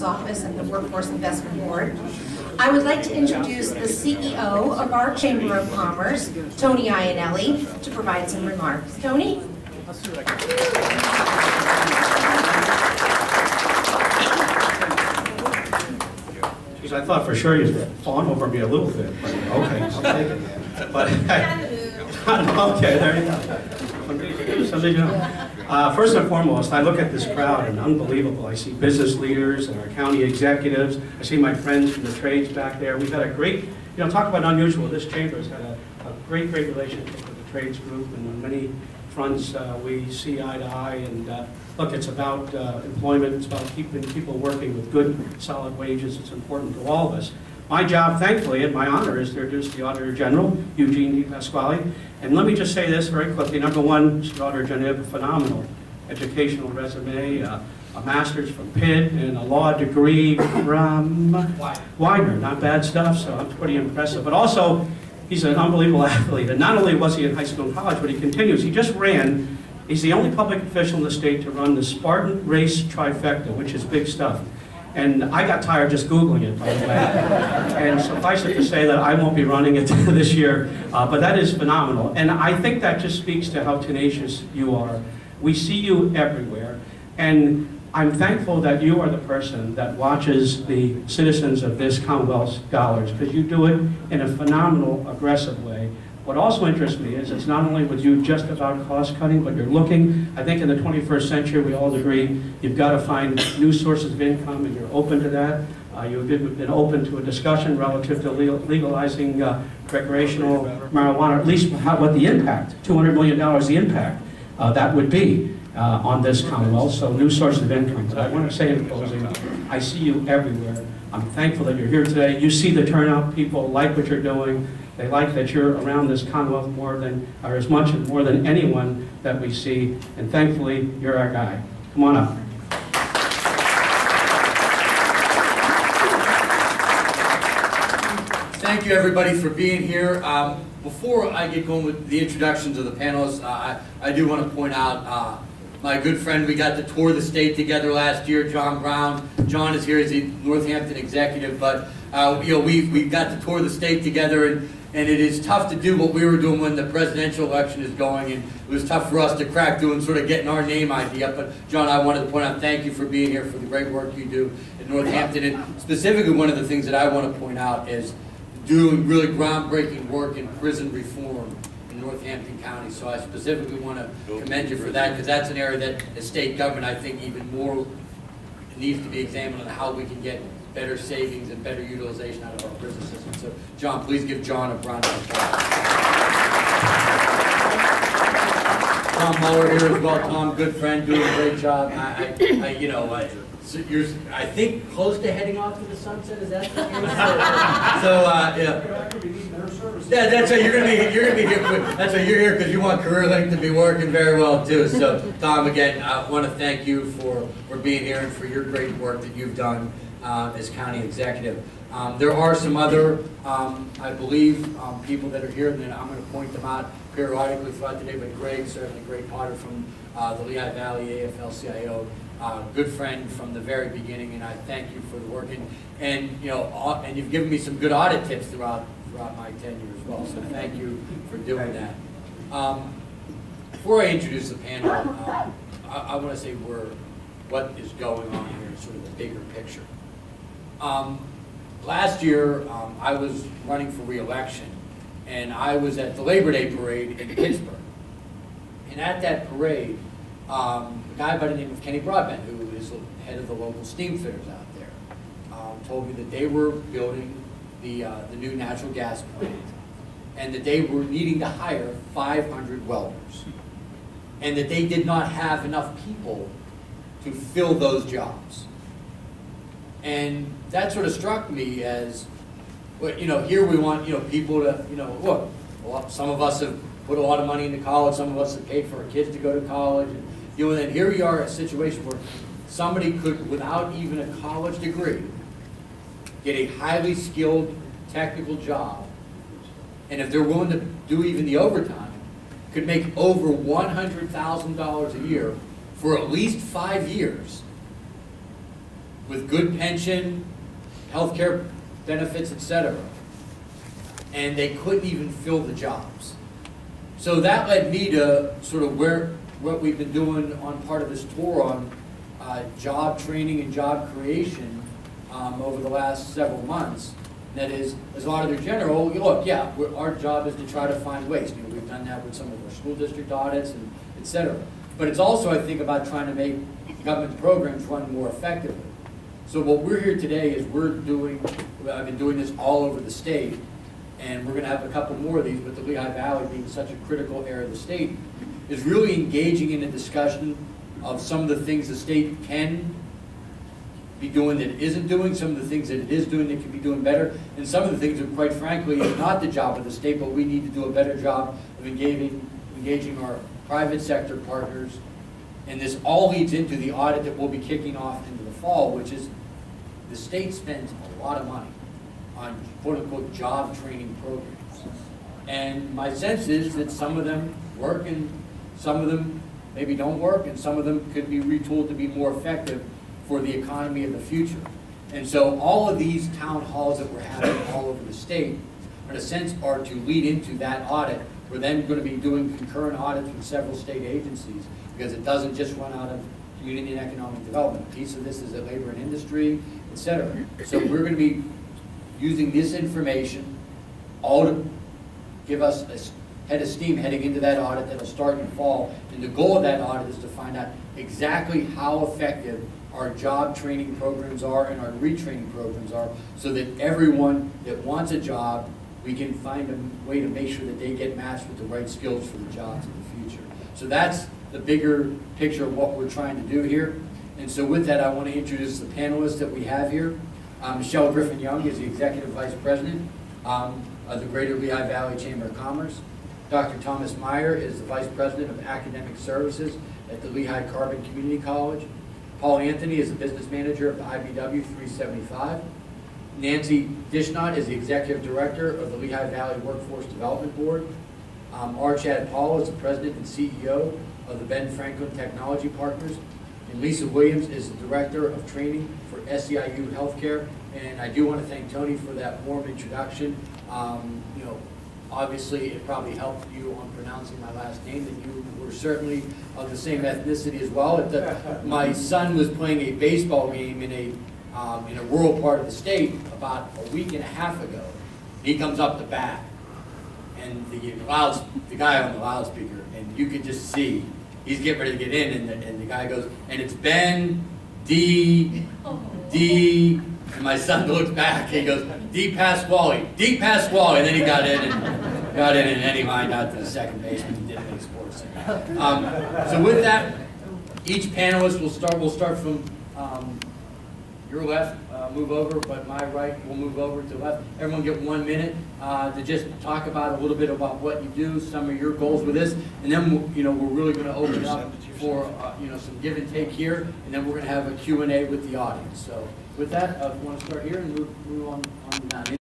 office and the Workforce Investment Board. I would like to introduce the CEO of our Chamber of Commerce, Tony Iannelli, to provide some remarks. Tony? Geez, I thought for sure you'd fawn over me a little bit, but okay, I'll take it. But, okay, there you go. Something, you know. Uh, first and foremost, I look at this crowd and unbelievable. I see business leaders and our county executives. I see my friends from the trades back there. We've had a great, you know, talk about unusual. This chamber has had a, a great, great relationship with the trades group and on many fronts uh, we see eye to eye. And uh, look, it's about uh, employment. It's about keeping people working with good, solid wages. It's important to all of us. My job, thankfully, and my honor is to introduce the Auditor General, Eugene. Pasquale. And let me just say this very quickly. Number one, Mr. Auditor General, have a phenomenal educational resume, uh, a master's from Pitt, and a law degree from Widener. Not bad stuff, so I'm pretty impressive. But also, he's an unbelievable athlete. And not only was he in high school and college, but he continues. He just ran, he's the only public official in the state to run the Spartan Race Trifecta, which is big stuff. And I got tired just Googling it, by the way. and suffice it to say that I won't be running it this year, uh, but that is phenomenal. And I think that just speaks to how tenacious you are. We see you everywhere. And I'm thankful that you are the person that watches the citizens of this Commonwealth Scholars, because you do it in a phenomenal, aggressive way. What also interests me is it's not only with you just about cost cutting, but you're looking, I think in the 21st century, we all agree, you've got to find new sources of income and you're open to that. Uh, you've been, open to a discussion relative to legal, legalizing uh, recreational marijuana, at least how, what the impact, $200 million the impact uh, that would be uh, on this Commonwealth, so new sources of income. But I want to say in closing, I see you everywhere. I'm thankful that you're here today. You see the turnout, people like what you're doing. They like that you're around this Commonwealth more than, or as much more than anyone that we see. And thankfully, you're our guy. Come on up. Thank you, everybody, for being here. Um, before I get going with the introductions of the panelists, uh, I, I do want to point out uh, my good friend, we got to tour the state together last year, John Brown. John is here as a Northampton executive, but uh, you know, we, we got to tour the state together and and it is tough to do what we were doing when the presidential election is going, and it was tough for us to crack through and sort of getting our name idea. But John, I wanted to point out thank you for being here for the great work you do in Northampton, and specifically one of the things that I want to point out is doing really groundbreaking work in prison reform in Northampton County. So I specifically want to commend you for that because that's an area that the state government, I think, even more needs to be examined on how we can get better savings and better utilization out of our prison system. So, John, please give John a round of applause. Tom Muller here as well. Tom, good friend, doing a great job. I, I, I you know, I, so you're, I think, close to heading off to the sunset. Is that so? so uh, yeah. Yeah, that's right. You're gonna be you're gonna be here. That's why you're here because you want career link to be working very well too. So, Tom, again, I want to thank you for for being here and for your great work that you've done uh, as county executive. Um, there are some other, um, I believe, um, people that are here, and then I'm going to point them out periodically throughout the day, but Greg, certainly Greg Potter from uh, the Lehigh Valley AFL-CIO, uh, good friend from the very beginning, and I thank you for the work. And, and you know, and you've given me some good audit tips throughout throughout my tenure as well, so thank you for doing that. Um, before I introduce the panel, uh, I, I want to say where, what is going on here, sort of the bigger picture. Um, last year, um, I was running for reelection, and I was at the Labor Day parade in Pittsburgh. And at that parade, um, a guy by the name of Kenny Broadbent, who is the head of the local steam fitters out there, um, told me that they were building the, uh, the new natural gas plant, and that they were needing to hire 500 welders, and that they did not have enough people to fill those jobs. And that sort of struck me as, well, you know, here we want, you know, people to, you know, look, well, some of us have put a lot of money into college, some of us have paid for our kids to go to college. And, you know, and then here we are, a situation where somebody could, without even a college degree, get a highly skilled technical job. And if they're willing to do even the overtime, could make over $100,000 a year for at least five years with good pension, healthcare benefits, et cetera. And they couldn't even fill the jobs. So that led me to sort of where, what we've been doing on part of this tour on uh, job training and job creation um, over the last several months. That is, as auditor general, look, yeah, our job is to try to find ways. You know, we've done that with some of our school district audits and et cetera. But it's also, I think, about trying to make government programs run more effectively. So what we're here today is we're doing, I've been doing this all over the state, and we're gonna have a couple more of these, but the Lehigh Valley being such a critical area of the state, is really engaging in a discussion of some of the things the state can be doing that it isn't doing, some of the things that it is doing that can be doing better, and some of the things that quite frankly is not the job of the state, but we need to do a better job of engaging, engaging our private sector partners. And this all leads into the audit that we'll be kicking off into the fall, which is the state spends a lot of money on quote-unquote job training programs. And my sense is that some of them work and some of them maybe don't work, and some of them could be retooled to be more effective for the economy of the future. And so all of these town halls that we're having all over the state, in a sense, are to lead into that audit. We're then going to be doing concurrent audits with several state agencies, because it doesn't just run out of community and economic development. A piece of this is at labor and industry, et cetera. So we're going to be using this information all to give us a head of steam heading into that audit that'll start in fall. And the goal of that audit is to find out exactly how effective our job training programs are and our retraining programs are, so that everyone that wants a job, we can find a way to make sure that they get matched with the right skills for the jobs of the future. So that's the bigger picture of what we're trying to do here. And so with that, I want to introduce the panelists that we have here. Um, Michelle Griffin Young is the Executive Vice President um, of the Greater Lehigh Valley Chamber of Commerce. Dr. Thomas Meyer is the Vice President of Academic Services at the Lehigh Carbon Community College. Paul Anthony is the Business Manager of the IBEW 375. Nancy Dischinat is the Executive Director of the Lehigh Valley Workforce Development Board. Um, R. Chad Paul is the President and CEO of the Ben Franklin Technology Partners. And Lisa Williams is the Director of Training for SEIU Healthcare. And I do want to thank Tony for that warm introduction. Um, You know, obviously, it probably helped you on pronouncing my last name, that you were certainly of the same ethnicity as well. The- My son was playing a baseball game in a, um, in a rural part of the state about a week and a half ago. He comes up the bat, and the louds, the guy on the loudspeaker, and you could just see, he's getting ready to get in, and the, and the guy goes, and it's Ben D, D, and my son looks back, and he goes, DePasquale, D Pasquale, and then he got in, and got in, and then he lined out to the second baseman, and didn't play sports. Um, so with that, each panelist will start, we'll start from, um, your left, move over, but my right will move over to left. Everyone get one minute uh, to just talk about a little bit about what you do, some of your goals with this, and then, we'll- you know, we're really going to open up for, uh, you know, some give and take here, and then we're going to have a Q and A with the audience. So with that, uh, want to start here and move move on on down.